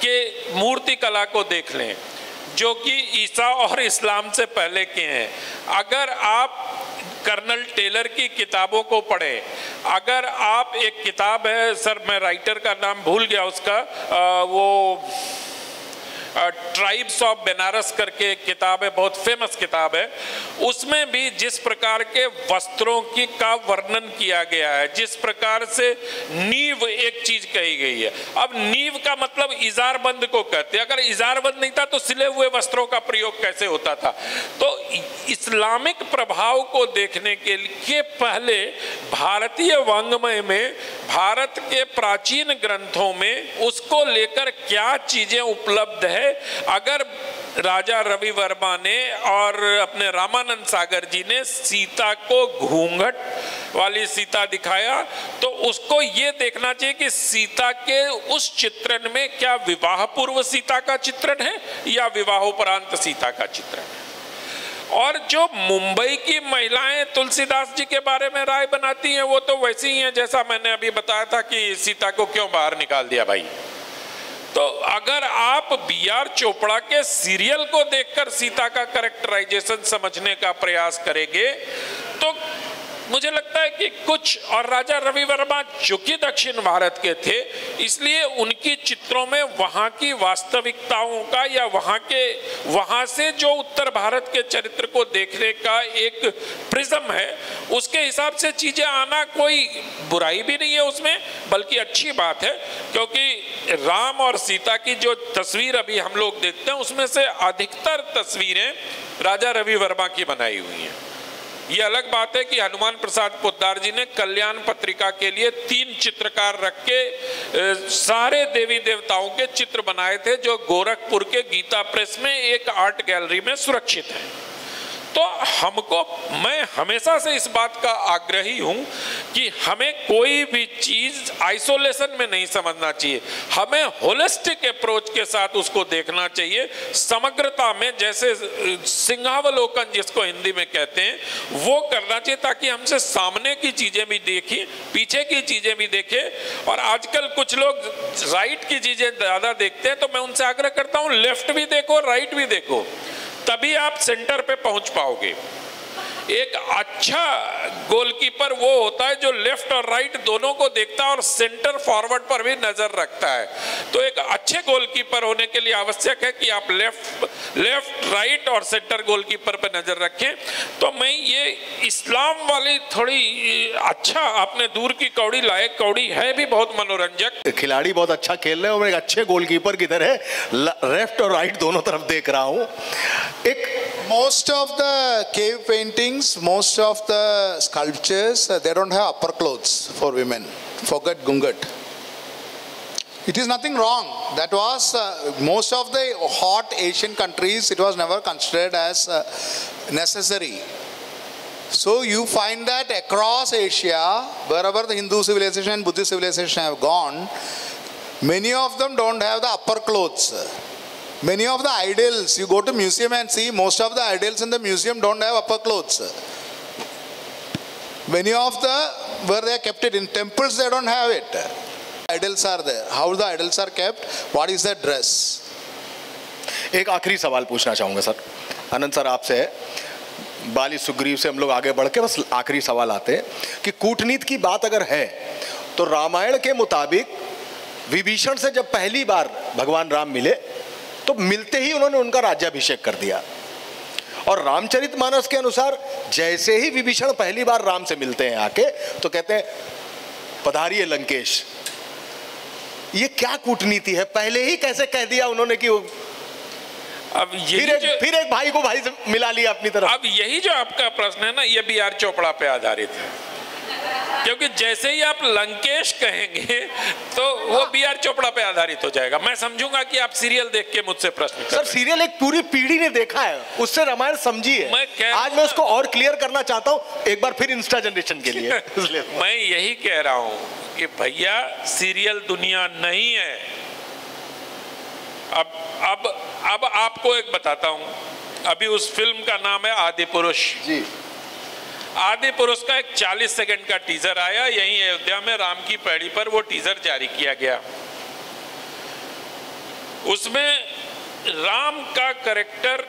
के मूर्ति कला को देख लें जो कि ईसा और इस्लाम से पहले के हैं अगर आप कर्नल टेलर की किताबों को पढ़ें अगर आप एक किताब है सर मैं राइटर का नाम भूल गया उसका आ, वो ट्राइब्स ऑफ़ बनारस करके एक किताब है, बहुत फ़ेमस किताब है। उसमें भी जिस प्रकार के वस्त्रों की का वर्णन किया गया है, जिस प्रकार से नींव एक चीज़ कही गई है। अब नींव का मतलब इजार बंद को कहते हैं। अगर इजार बंद नहीं था तो सिले हुए वस्त्रों का प्रयोग कैसे होता था? तो इस्लामिक प्रभाव को देखने के लिए पहले भारतीय वांग्मय में, भारत के प्राचीन ग्रंथों में उसको लेकर क्या चीज़ें उपलब्ध है अगर राजा रवि वर्मा ने और अपने रामानंद सागर जी ने सीता को घूंघट वाली सीता दिखाया तो उसको ये देखना चाहिए कि सीता के उस चित्रण में क्या विवाह पूर्व सीता का चित्रण है या विवाहोपरांत सीता का चित्रण है। और जो मुंबई की महिलाएँ तुलसीदास जी के बारे में राय बनाती हैं, वो तो वैसी ही हैं जैसा मैंने अभी बताया था कि सीता को क्यों बाहर निकाल दिया भाई? तो अगर आप बी आर चोपड़ा के सीरियल को देखकर सीता का करेक्टराइजेशन समझने का प्रयास करेंगे तो मुझे लगता है कि कुछ और राजा रवि वर्मा चूँकि दक्षिण भारत के थे, इसलिए उनकी चित्रों में वहाँ की वास्तविकताओं का या वहाँ के, वहाँ से जो उत्तर भारत के चरित्र को देखने का एक प्रिज्म है, उसके हिसाब से चीज़ें आना कोई बुराई भी नहीं है उसमें, बल्कि अच्छी बात है, क्योंकि राम और सीता की जो तस्वीर अभी हम लोग देखते हैं, उसमें से अधिकतर तस्वीरें राजा रवि वर्मा की बनाई हुई हैं। ये अलग बात है कि हनुमान प्रसाद पोदार जी ने कल्याण पत्रिका के लिए तीन चित्रकार रख के सारे देवी देवताओं के चित्र बनाए थे जो गोरखपुर के गीता प्रेस में एक आर्ट गैलरी में सुरक्षित है। तो हमको, मैं हमेशा से इस बात का आग्रही हूँ कि हमें कोई भी चीज़ आइसोलेशन में नहीं समझना चाहिए। हमें होलिस्टिक अप्रोच के साथ उसको देखना चाहिए। समग्रता में, जैसे सिंहावलोकन जिसको हिंदी में कहते हैं, वो करना चाहिए ताकि हमसे सामने की चीज़ें भी देखें, पीछे की चीज़ें भी देखें। और आजकल कुछ लोग राइट की चीज़ें ज़्यादा देखते हैं तो मैं उनसे आग्रह करता हूँ लेफ़्ट भी देखो राइट भी देखो। तभी आप सेंटर पे पहुँच पाओगे। एक अच्छा गोलकीपर वो होता है जो लेफ़्ट और राइट दोनों को देखता है और सेंटर फॉरवर्ड पर भी नज़र रखता है। तो एक अच्छे गोलकीपर होने के लिए आवश्यक है कि आप लेफ़्ट लेफ़्ट राइट और सेंटर गोलकीपर पर नज़र रखें। तो मैं ये इस्लाम वाली थोड़ी अच्छा आपने दूर की कौड़ी लाए कौड़ी है भी बहुत मनोरंजक। खिलाड़ी बहुत अच्छा खेल रहे हैं और एक अच्छे गोलकीपर की तरह लेफ़्ट और राइट दोनों तरफ़ देख रहा हूँ। एक Most of the cave paintings, most of the sculptures, uh, they don't have upper clothes for women. Forget Gungat. It is nothing wrong. That was uh, most of the hot Asian countries, it was never considered as uh, necessary. So you find that across Asia, wherever the Hindu civilization Buddhist civilization have gone, many of them don't have the upper clothes. Many of the idols, you go to museum and see, most of the idols in the museum don't have upper clothes. Many of the, where they are kept it in temples, they don't have it. Idols are there. How the idols are kept? What is their dress? एक आखिरी सवाल पूछना चाहूँगा सर आनंद सर आपसे है बाली सुग्रीव से हम लोग आगे बढ़ के बस आखिरी सवाल आते हैं कि कूटनीति की बात अगर है तो रामायण के मुताबिक विभीषण से जब पहली बार भगवान राम मिले तो मिलते ही उन्होंने उनका राज्याभिषेक कर दिया। और रामचरित मानस के अनुसार जैसे ही विभीषण पहली बार राम से मिलते हैं आके तो कहते हैं पधारिए लंकेश ये क्या कूटनीति है? पहले ही कैसे कह दिया उन्होंने कि अब यही फिर एक फिर एक भाई को भाई से मिला लिया अपनी तरफ़। अब यही जो आपका प्रश्न है ना ये बी आर चोपड़ा पे आधारित है। क्योंकि जैसे ही आप लंकेश कहेंगे तो वो बी आर चोपड़ा पे आधारित हो जाएगा। मैं समझूँगा कि आप सीरियल देख के मुझसे प्रश्न कर सर सीरियल एक पूरी पीढ़ी ने देखा है। उससे रामायण समझी है मैं कह- आज मैं उसको और क्लियर करना चाहता हूँ। एक बार फिर इंस्टा जनरेशन के लिए। मैं यही कह रहा हूँ कि भैया सीरियल दुनिया नहीं है। अब अब अब आपको एक बताता हूँ। अभी उस फ़िल्म का नाम है आदि पुरुष जी। आदि पुरुष का एक 40 सेकंड का टीजर आया, यहीं अयोध्या में राम की पैड़ी पर वो टीजर जारी किया गया। उसमें राम का करेक्टर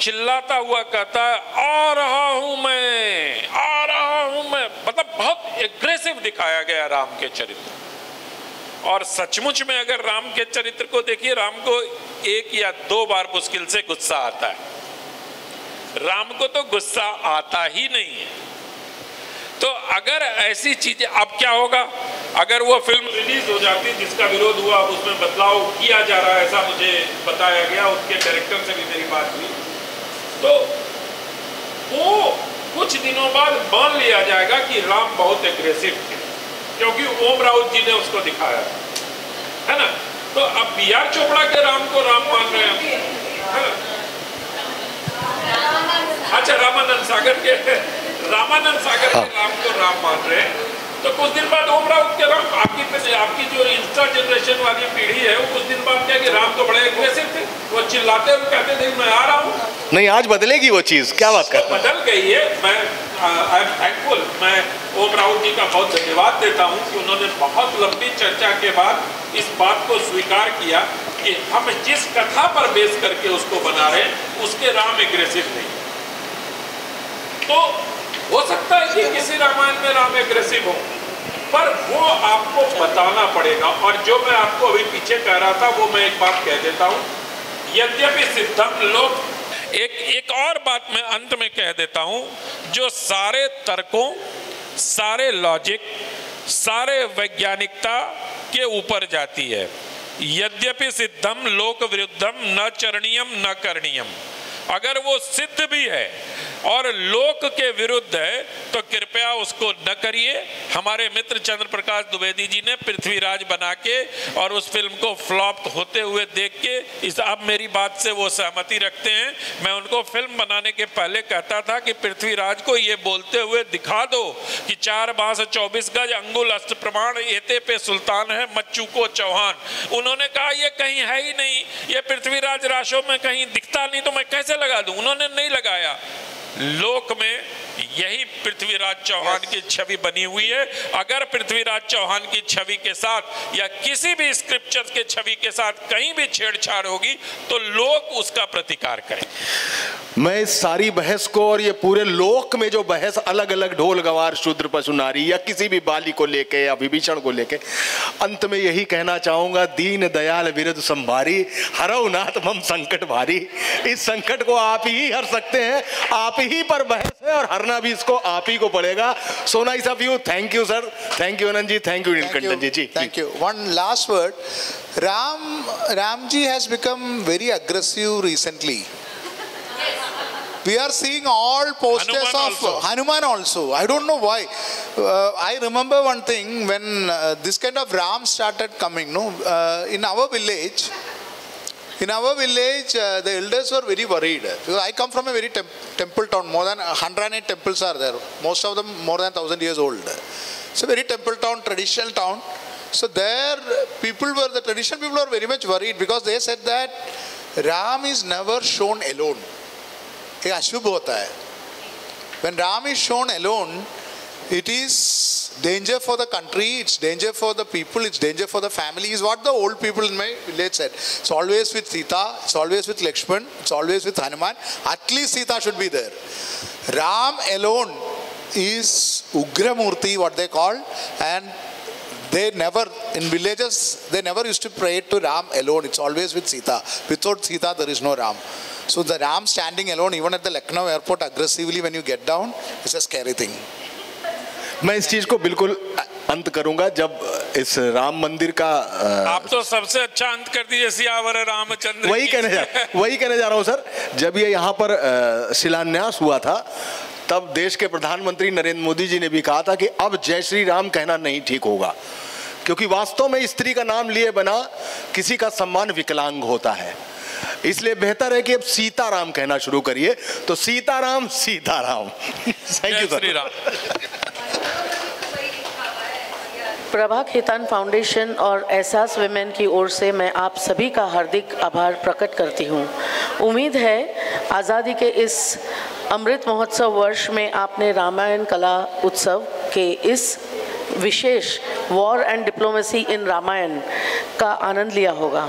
चिल्लाता हुआ कहता है, आ रहा हूँ मैं, आ रहा हूँ मैं। मतलब बहुत एग्रेसिव दिखाया गया राम के चरित्र। और सचमुच में अगर राम के चरित्र को देखिए, राम को एक या दो बार मुश्किल से गुस्सा आता है। राम को तो गुस्सा आता ही नहीं है। तो अगर ऐसी चीज़ें, अब क्या होगा? अगर वो फ़िल्म रिलीज़ हो जाती, जिसका विरोध हुआ, अब उसमें बदलाव किया जा रहा है, ऐसा मुझे बताया गया, उसके डायरेक्टर से भी मेरी बात हुई। तो वो कुछ दिनों बाद मान लिया जाएगा कि राम बहुत एग्रेसिव थे, क्योंकि ओम राउत जी ने उसको दिखाया। है ना? तो अब बी चोपड़ा के राम को राम मान रहे हैं। है ना? अच्छा रामानंद सागर के रामानंद सागर के राम को राम मान रहे हैं। तो कुछ दिन बाद ओम राउत के राम आपकी आपकी जो इंस्टा जनरेशन वाली पीढ़ी है वो कुछ दिन बाद क्या कि राम तो बड़े एग्रेसिव थे वो चिल्लाते हुए कहते थे मैं आ रहा हूँ। नहीं आज बदलेगी वो चीज़ क्या बात कर बदल गई है। मैं आई एम थैंकफुल मैं ओम राउत जी का बहुत धन्यवाद देता हूँ कि उन्होंने बहुत लंबी चर्चा के बाद इस बात को स्वीकार किया। कि हम जिस कथा पर बेस करके उसको बना रहे उसके राम एग्रेसिव नहीं। तो हो सकता है कि किसी रामायण में राम एग्रेसिव हो, पर वो आपको बताना पड़ेगा, और जो मैं आपको अभी पीछे कह रहा था, वो मैं एक बात कह देता हूँ। यद्यपि सिद्धम लोग एक एक और बात मैं अंत में कह देता हूँ, जो सारे तर्कों, सारे लॉजिक सारे वैज्ञानिकता के ऊपर जाती है। यद्यपि सिद्धम लोक विरुद्धम न चरणीयम न करणीयम। अगर वो सिद्ध भी है और लोक के विरुद्ध है तो कृपया उसको न करिए। हमारे मित्र चंद्र प्रकाश द्विवेदी जी ने पृथ्वीराज बना के और उस फ़िल्म को फ्लॉप होते हुए देख के इस अब मेरी बात से वो सहमति रखते हैं। मैं उनको फ़िल्म बनाने के पहले कहता था कि पृथ्वीराज को ये बोलते हुए दिखा दो कि चार बाँस, चौबीस गज, अंगुल अष्ट प्रमाण, एते पे सुल्तान है, मच्चू को चौहान। उन्होंने कहा, ये कहीं है ही नहीं। ये पृथ्वीराज राशों में कहीं दिखता नहीं तो मैं कैसे लगा दूँ, उन्होंने नहीं लगाया। लोक में यही पृथ्वीराज चौहान की छवि बनी हुई है। अगर पृथ्वीराज चौहान की छवि के साथ या किसी भी स्क्रिप्चर के छवि के साथ कहीं भी छेड़छाड़ होगी तो लोग उसका प्रतिकार करें। मैं इस सारी बहस को और ये पूरे लोक में जो बहस अलग अलग ढोल गवार शूद्र पशु नारी या किसी भी बाली को लेके या विभीषण को लेके, अंत में यही कहना चाहूँगा, दीन दयाल विरुद्ध संभारी हरव नाथ मम संकट भारी। इस संकट को आप ही हर सकते हैं आप ही पर बहस है और हरना भी इसको आप ही को पड़ेगा so nice of you thank you sir thank you Anant ji thank you Neelakantan ji ji Thank you. One last word. Ram Ramji has become very aggressive recently. We are seeing all posters Hanuman of also. Hanuman also. I don't know why. Uh, I remember one thing when uh, this kind of Ram started coming. No, uh, in our village, in our village, uh, the elders were very worried. Because I come from a very tem- temple town. More than 108 temples are there. Most of them more than 1,000 years old. It's a very temple town, traditional town. So there, people were, the traditional people were very much worried because they said that Ram is never shown alone. ये अशुभ होता है when ram is shown alone it is danger for the country it's danger for the people it's danger for the family is what the old people in my village said. It's always with sita it's always with lakshman it's always with hanuman. At least sita should be there. Ram alone is ugramurti what they call and they never in villages they never used to pray to ram alone. It's always with sita. Without sita there is no ram. So the ram standing alone even at the lucknow airport aggressively when you get down is a scary thing मैं इस चीज़ को बिल्कुल अंत करूँगा जब इस राम मंदिर का अ, आप तो सबसे अच्छा अंत कर दीजिए सियावर रामचंद्र वही कहने जा वही कहने जा रहा हूँ सर। जब ये यहाँ पर शिलान्यास हुआ था तब देश के प्रधानमंत्री नरेंद्र मोदी जी ने भी कहा था कि अब जय श्री राम कहना नहीं ठीक होगा। क्योंकि वास्तव में स्त्री का नाम लिए बना किसी का सम्मान विकलांग होता है। इसलिए बेहतर है कि अब सीताराम कहना शुरू करिए। तो Sitaram Sitaram. Thank you sir Ram. Prabha Khaitan foundation और एहसास वेमेन की ओर से मैं आप सभी का हार्दिक आभार प्रकट करती हूँ। उम्मीद है आज़ादी के इस अमृत महोत्सव वर्ष में आपने रामायण कला उत्सव के इस विशेष war and diplomacy in Ramayan का आनंद लिया होगा।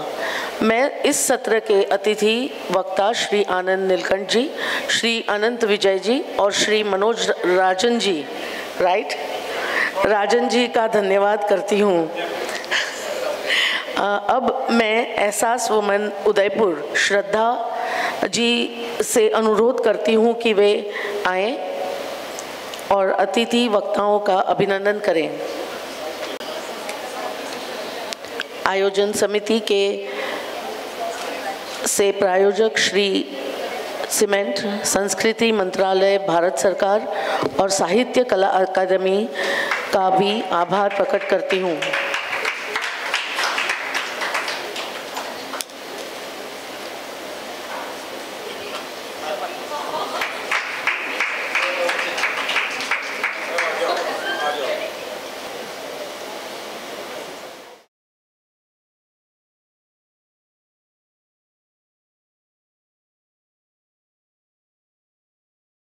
मैं इस सत्र के अतिथि वक्ता श्री आनंद नीलकंठ जी, श्री अनंत विजय जी और श्री मनोज राजन जी राइट राजन जी का धन्यवाद करती हूँ। अब मैं एहसास वुमन उदयपुर श्रद्धा जी से अनुरोध करती हूँ कि वे आए और अतिथि वक्ताओं का अभिनंदन करें। आयोजन समिति के से प्रायोजक श्री सीमेंट संस्कृति मंत्रालय, भारत सरकार और साहित्य कला अकादमी का भी आभार प्रकट करती हूँ।